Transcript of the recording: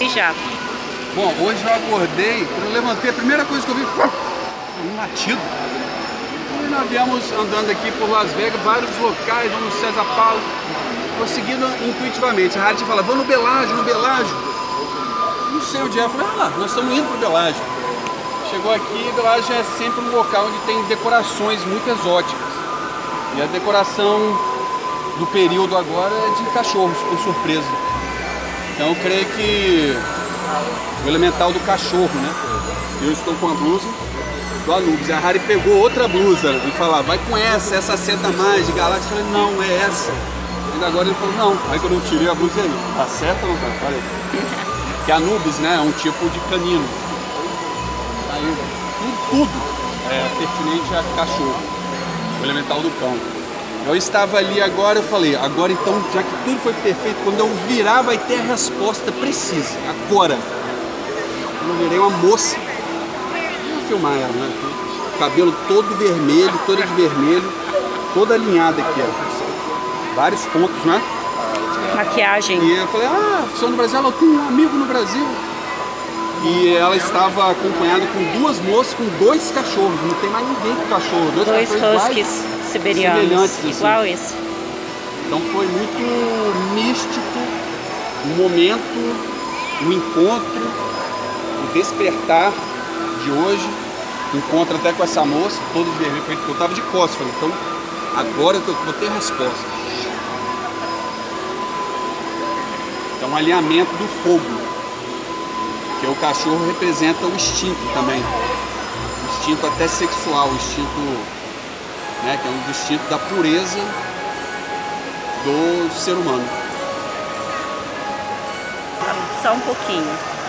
E já? Bom, hoje eu acordei, quando eu levantei, a primeira coisa que eu vi foi um latido. E nós viemos andando aqui por Las Vegas, vários locais, vamos César Paulo, conseguindo intuitivamente. A rádio fala, vamos no Belágio, no Belágio. Não sei onde é, eu falei, ah lá, nós estamos indo para o Belágio. Chegou aqui, Belágio é sempre um local onde tem decorações muito exóticas. E a decoração do período agora é de cachorros, por surpresa. Então eu creio que o elemental do cachorro, né? Eu estou com a blusa do Anubis. A Harry pegou outra blusa e falou, vai com essa, essa seta mais de galáxia. Eu falei, não, é essa. E agora ele falou, não. Aí quando eu tirei a blusa aí, tá certo ou não tá? Olha aí. Que Anubis, né, é um tipo de canino. Aí, tudo é pertinente a cachorro, o elemental do cão. Eu estava ali agora, eu falei, agora então, já que tudo foi perfeito, quando eu virar vai ter a resposta precisa, agora. Eu virei uma moça. Vou filmar ela, né? Cabelo todo vermelho, toda de vermelho, toda alinhada aqui, ó. Vários pontos, né? Maquiagem. E eu falei, ah, sou no Brasil, ela tem um amigo no Brasil. E ela estava acompanhada com duas moças, com dois cachorros. Não tem mais ninguém com cachorro. Dois, dois huskies siberianos, assim. igual esse. Então foi muito místico o momento, o encontro, o despertar de hoje. Encontro até com essa moça, todo de vermelho, porque eu estava de costas. Falei, então agora eu vou ter resposta. Então um alinhamento do fogo. Que o cachorro representa o instinto também. O instinto até sexual, o instinto, né, que é um instinto da pureza do ser humano. Só um pouquinho.